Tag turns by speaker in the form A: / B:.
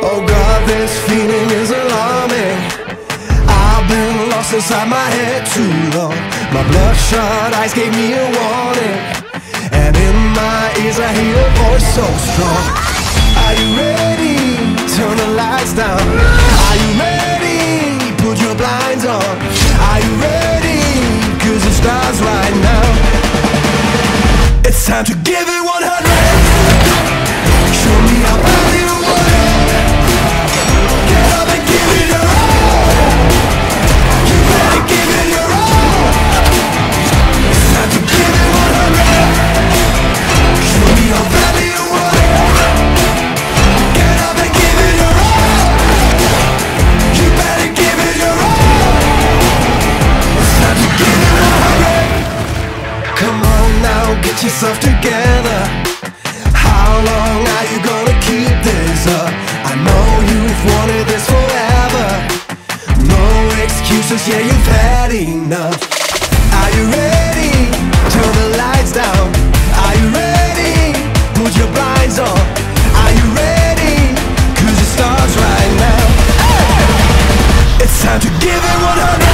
A: Oh God, this feeling is alarming. I've been lost inside my head too long. My bloodshot eyes gave me a warning. And in my ears I hear a voice so strong. Are you ready? Turn the lights down. Are you ready? Put your blinds on. Are you ready? Cause it starts right now. It's time to don't get yourself together How long are you gonna keep this up? I know you've wanted this forever No excuses, yeah you've had enough Are you ready? Turn the lights down Are you ready? Put your blinds on Are you ready? Cause it starts right now hey! It's time to give it 100